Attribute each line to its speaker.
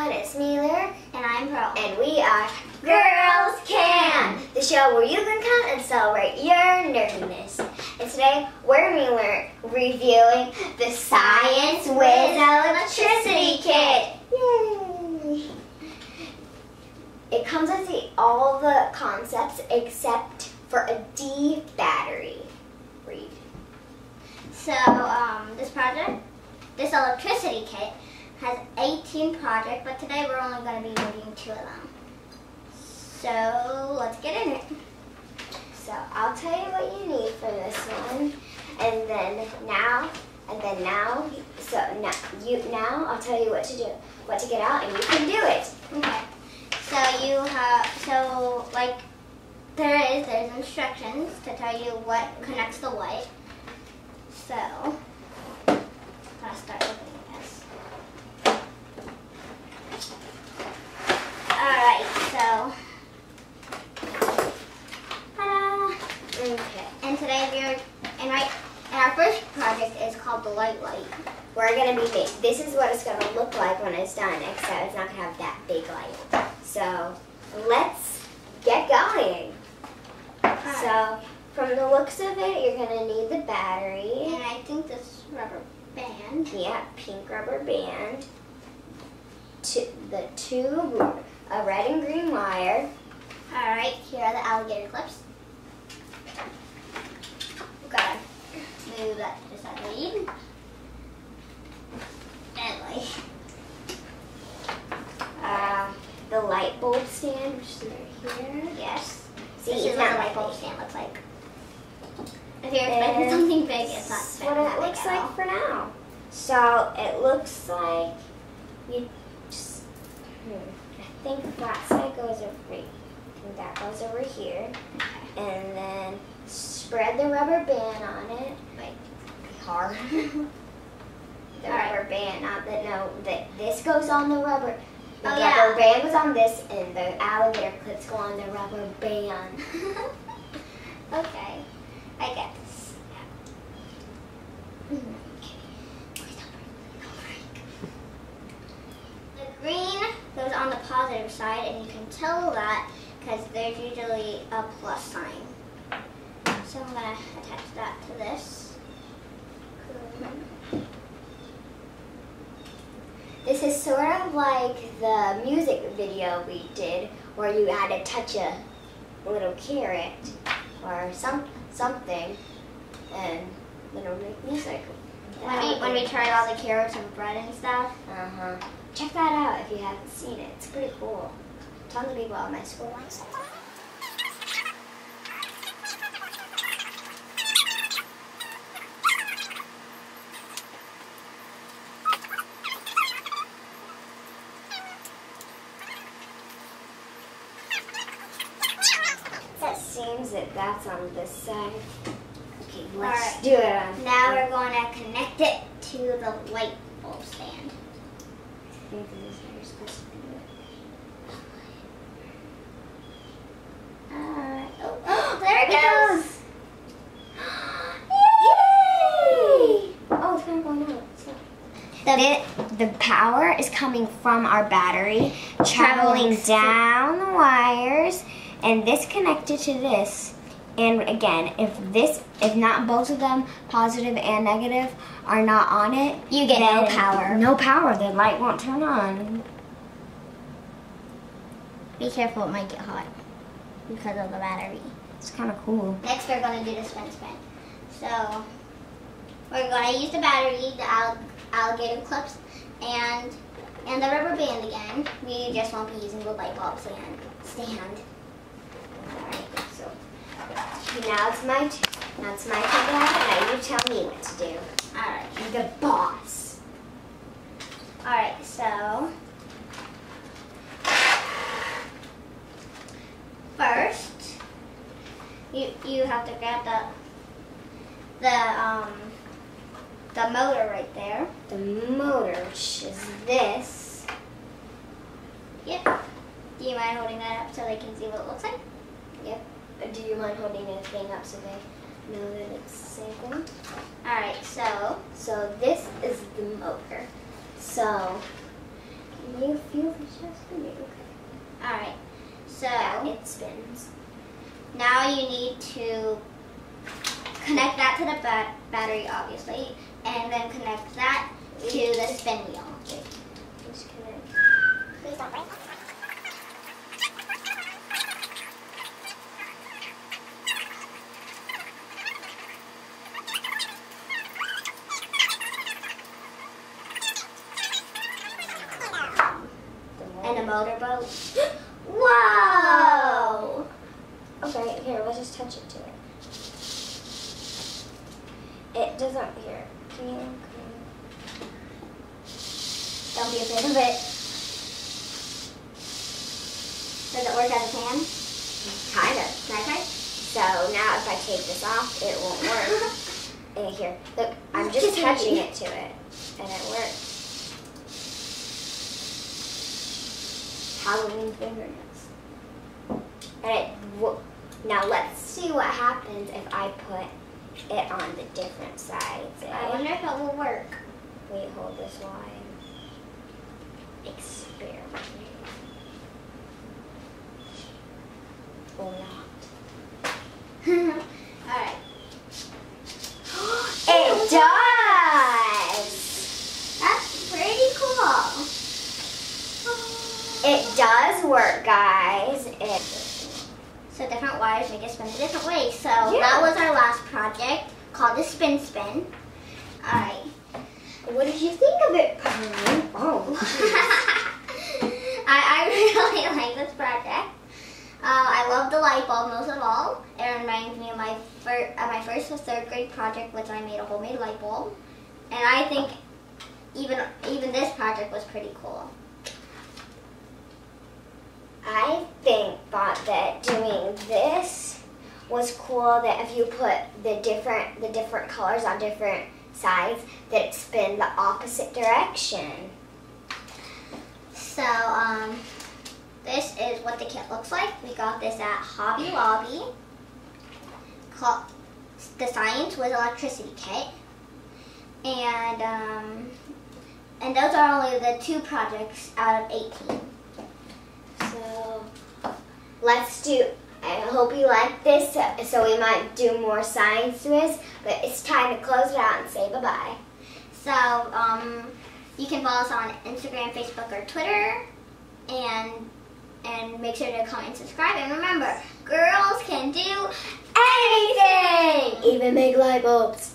Speaker 1: Everyone, it's me,
Speaker 2: And I'm Pearl.
Speaker 1: and we are Girls Can, the show where you can come and celebrate your nerdiness. And today we're reviewing the Science Whiz Electricity Kit. Yay! It comes with the, all the concepts except for a D battery. Read.
Speaker 2: So, um, this project, this electricity kit, has 18 projects, but today we're only going to be reviewing two of them. So, let's get in it.
Speaker 1: So I'll tell you what you need for this one, and then now, and then now. So now you now I'll tell you what to do, what to get out, and you can do it.
Speaker 2: Okay. So you have, so like, there is, there's instructions to tell you what connects the what. So, I'll start opening this. Alright, so, ta-da!
Speaker 1: Okay.
Speaker 2: And today we're, and right, and our first project is called the light light.
Speaker 1: We're gonna be make, this is what it's gonna look like when it's done, except it's not gonna have that big light. So let's get going. So from the looks of it, you're gonna need the battery.
Speaker 2: And I think this rubber band.
Speaker 1: Yeah, pink rubber band. Two, the two, a red and green wire.
Speaker 2: Alright, here are the alligator clips. We've got to move that to the side like,
Speaker 1: Uh, the light bulb stand, which is right here.
Speaker 2: yes.
Speaker 1: See,
Speaker 2: this is what the light bulb stand looks like. If you're expecting something big, it's not
Speaker 1: what it looks like
Speaker 2: all.
Speaker 1: for now. So it looks like you just. Hmm, think that side goes over. I think that goes over here, and then spread the rubber band on it. Be hard. the
Speaker 2: Alright.
Speaker 1: rubber band, not that no. That this goes on the rubber. The
Speaker 2: Oh, yeah.
Speaker 1: rubber band goes on this, and the alligator clips go on the rubber band.
Speaker 2: okay, I get this. The green goes on the positive side, and you can tell that because there's usually a plus sign. So I'm going to attach that to this.
Speaker 1: This is sort of like the music video we did, where you had to touch a little carrot or some something, and then it'll make music.
Speaker 2: When we, when we tried all the carrots and bread and stuff.
Speaker 1: Uh huh. Check that out if you haven't seen it. It's pretty cool. Tons of people at my school. Seems that that's on this side. Okay, let's
Speaker 2: Alright.
Speaker 1: do it on.
Speaker 2: Now we're going to connect it to the light bulb stand.
Speaker 1: I think this is how you're supposed to do it.
Speaker 2: Alright. It goes.
Speaker 1: Yay! Oh, it's gonna go now. So. The, the power is coming from our battery, traveling
Speaker 2: Traveling
Speaker 1: down the wires, and this connected to this. And again, if this, if not both of them, positive and negative, are not on it,
Speaker 2: You get no power.
Speaker 1: No power. The light won't turn on.
Speaker 2: Be careful, it might get hot because of the battery.
Speaker 1: It's kind of cool.
Speaker 2: Next, we're going to do the spin spin. So, we're going to use the battery, the all- alligator clips, and and the rubber band again. We just won't be using the light bulb stand. stand.
Speaker 1: Alright, so now it's my now it's my turn. Now you tell me what to do.
Speaker 2: Alright.
Speaker 1: You're the boss.
Speaker 2: Alright, so first you you have to grab the the um the motor right there.
Speaker 1: The motor, which is this.
Speaker 2: Yep. Do you mind holding that up so they can see what it looks like?
Speaker 1: Yep. Do you mind holding the thing up so they know that it's the same thing?
Speaker 2: Alright, so
Speaker 1: So this is the motor. So can You feel the show spinning.
Speaker 2: All right. So
Speaker 1: Yeah, it spins.
Speaker 2: Now you need to connect that to the bat- battery, obviously, and then connect that to the spin wheel. And a motorboat.
Speaker 1: Whoa! Okay, here, let's just touch it to it. It doesn't here. Can you?
Speaker 2: Don't be afraid of it. Does it work as a fan?
Speaker 1: Kind of.
Speaker 2: Can I try?
Speaker 1: So now if I take this off, it won't work. and here, look, I'm just touching it to it, and it works. Halloween fingernails. And it, now let's see what happens if I put it on the different sides.
Speaker 2: I wonder if it will work.
Speaker 1: Wait, hold this while I'm. Or not.
Speaker 2: Alright.
Speaker 1: It does!
Speaker 2: That's pretty cool.
Speaker 1: It does work, guys. It,
Speaker 2: So different wires make it spin a different way. So
Speaker 1: Yeah.
Speaker 2: that was our last project called the spin spin. Alright.
Speaker 1: what did you think of it? Oh,
Speaker 2: I, I really like this project. Uh, I love the light bulb most of all. It reminds me of my fir- uh, my first or third grade project, which I made a homemade light bulb, and I think even even this project was pretty cool.
Speaker 1: I think thought that doing this was cool. That if you put the different the different colors on different sides, that it spin the opposite direction.
Speaker 2: So um, this is what the kit looks like. We got this at Hobby Lobby. Called the Science Whiz Electricity Kit, and um, and those are only the two projects out of eighteen.
Speaker 1: So let's do. Hope you like this. So, we might do more Science Whiz, but it's time to close it out and say bye bye.
Speaker 2: So um, you can follow us on Instagram, Facebook, or Twitter, and and make sure to comment and subscribe. And remember, girls can do
Speaker 1: Anything, even make light bulbs.